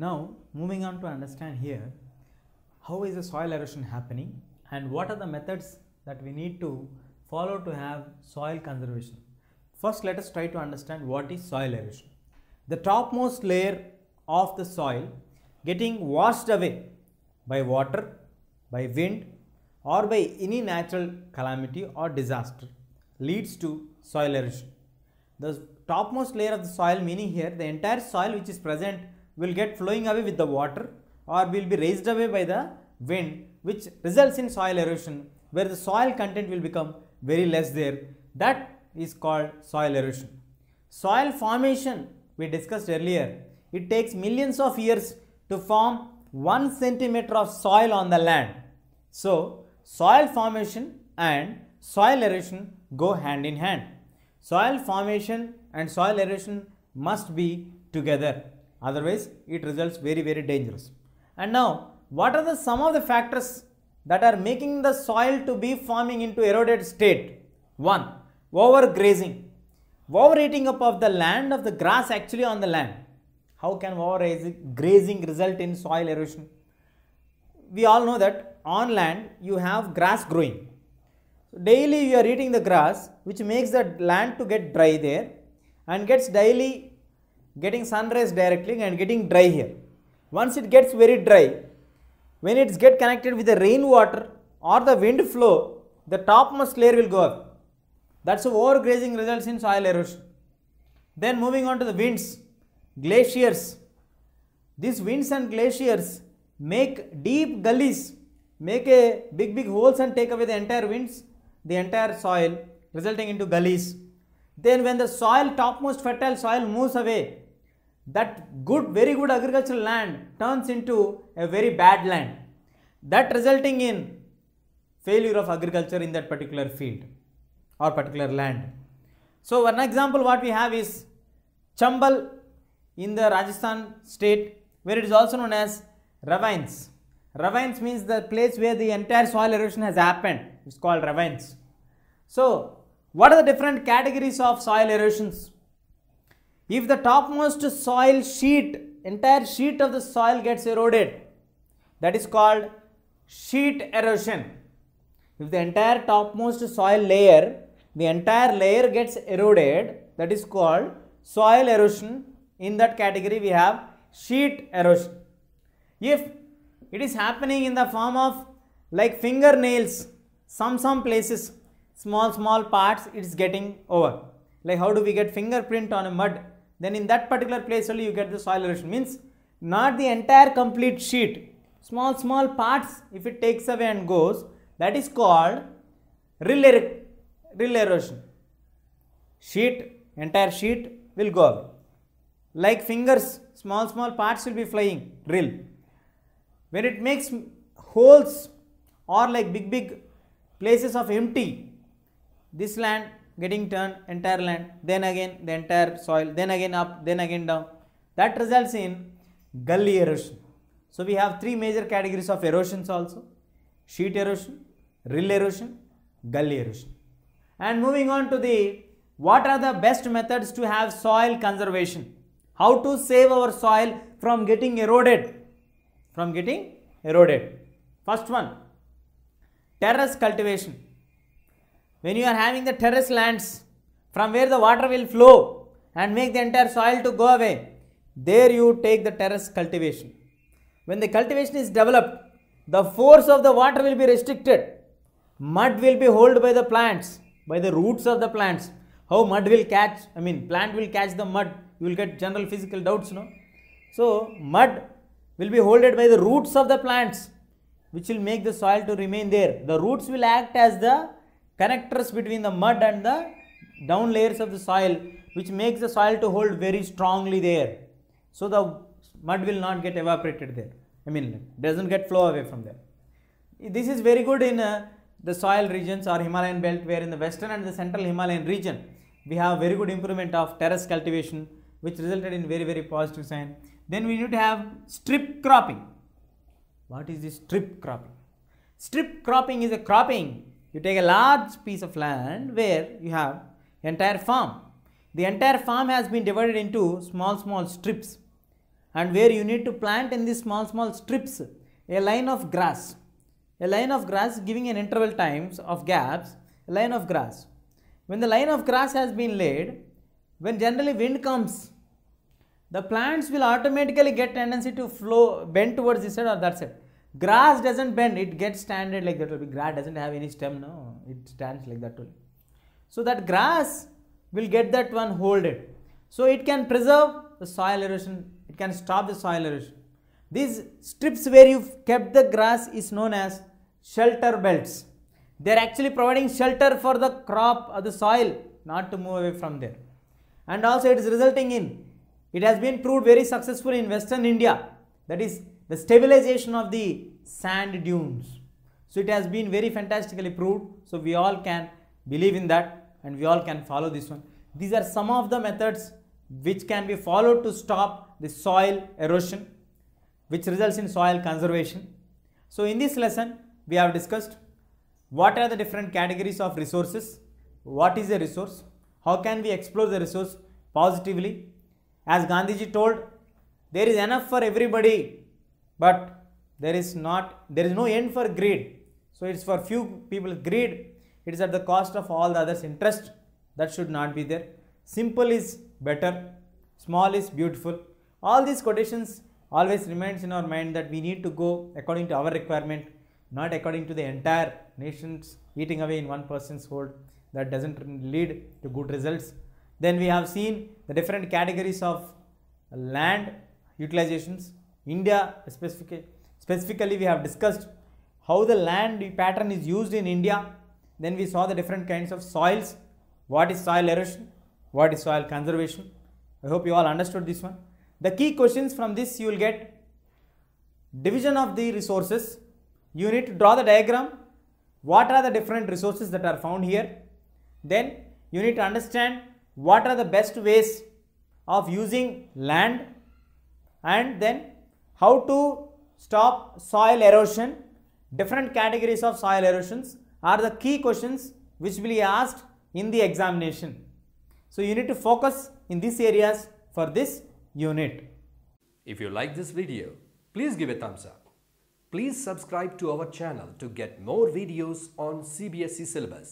Now, moving on to understand here how is the soil erosion happening and what are the methods that we need to follow to have soil conservation. First, let us try to understand what is soil erosion. The topmost layer of the soil getting washed away by water, by wind, or by any natural calamity or disaster leads to soil erosion. The topmost layer of the soil, meaning here the entire soil which is present will get flowing away with the water or will be raised away by the wind, which results in soil erosion, where the soil content will become very less there. That is called soil erosion. Soil formation, we discussed earlier, it takes millions of years to form 1 centimeter of soil on the land. So, soil formation and soil erosion go hand in hand. Soil formation and soil erosion must be together, otherwise, it results very, very dangerous. And now, what are the some of the factors that are making the soil to be forming into eroded state? One, overgrazing. Overeating up of the land of the grass actually on the land. How can overgrazing result in soil erosion? We all know that on land you have grass growing. Daily you are eating the grass which makes the land to get dry there and gets daily getting sun rays directly and getting dry here. Once it gets very dry, when it get connected with the rainwater or the wind flow, the topmost layer will go up. That's how overgrazing results in soil erosion. Then moving on to the winds, glaciers. These winds and glaciers make deep gullies, make a big big holes and take away the entire winds, the entire soil resulting into gullies. Then when the soil, topmost fertile soil moves away, that good, very good agricultural land turns into a very bad land. That resulting in failure of agriculture in that particular field or particular land. So one example what we have is Chambal in the Rajasthan state where it is also known as ravines. Ravines means the place where the entire soil erosion has happened. It's called ravines. So what are the different categories of soil erosions? If the topmost soil sheet, entire sheet of the soil gets eroded, that is called sheet erosion. If the entire topmost soil layer, the entire layer gets eroded, that is called soil erosion. In that category, we have sheet erosion. If it is happening in the form of like fingernails, some some places, small small parts, it is getting over. Like how do we get fingerprint on a mud? Then in that particular place only you get the soil erosion. Means not the entire complete sheet, small small parts if it takes away and goes, that is called rill, er rill erosion. Sheet, entire sheet will go away. Like fingers, small small parts will be flying, rill. When it makes holes or like big big places of empty, this land getting turned, entire land, then again the entire soil, then again up, then again down. That results in gully erosion. So we have three major categories of erosions also, sheet erosion, rill erosion, gully erosion. And moving on to the what are the best methods to have soil conservation? How to save our soil from getting eroded? From getting eroded. First one, terrace cultivation. When you are having the terrace lands from where the water will flow and make the entire soil to go away, there you take the terrace cultivation. When the cultivation is developed, the force of the water will be restricted. Mud will be held by the plants, by the roots of the plants. How mud will catch, I mean plant will catch the mud, you will get general physical doubts, no? So, mud will be holded by the roots of the plants which will make the soil to remain there. The roots will act as the connectors between the mud and the down layers of the soil which makes the soil to hold very strongly there. So, the mud will not get evaporated there. I mean doesn't get flow away from there. This is very good in uh, the soil regions or Himalayan belt where in the western and the central Himalayan region we have very good improvement of terrace cultivation which resulted in very very positive sign. Then we need to have strip cropping. What is this strip cropping? Strip cropping is a cropping. You take a large piece of land where you have entire farm. The entire farm has been divided into small small strips. And where you need to plant in these small small strips a line of grass. A line of grass giving an interval times of gaps a line of grass. When the line of grass has been laid when generally wind comes the plants will automatically get tendency to flow bend towards this side or that side grass doesn't bend it gets standard like that will be grass doesn't have any stem no. It stands like that only. So that grass will get that one hold it. so it can preserve the soil erosion it can stop the soil erosion. These strips where you've kept the grass is known as shelter belts. They are actually providing shelter for the crop or the soil not to move away from there. And also it is resulting in it has been proved very successful in western india. That is the stabilization of the sand dunes. So it has been very fantastically proved. So we all can believe in that and we all can follow this one. These are some of the methods which can be followed to stop the soil erosion which results in soil conservation. So in this lesson we have discussed what are the different categories of resources what is a resource how can we explore the resource positively. As gandhiji told there is enough for everybody but there is not there is no end for greed. So it's for few people greed. It is at the cost of all the others interest. That should not be there. Simple is better. Small is beautiful. All these quotations always remains in our mind that we need to go according to our requirement not according to the entire nations eating away in one person's hold. That doesn't lead to good results. Then we have seen the different categories of land utilizations india specific, specifically we have discussed how the land pattern is used in india. Then we saw the different kinds of soils. What is soil erosion? What is soil conservation? I hope you all understood this one. The key questions from this you will get. Division of the resources. You need to draw the diagram. What are the different resources that are found here? Then you need to understand what are the best ways of using land. And then how to stop soil erosion different categories of soil erosions are the key questions which will be asked in the examination so you need to focus in these areas for this unit If you like this video, please give a thumbs up. Please subscribe to our channel to get more videos on CBSE syllabus.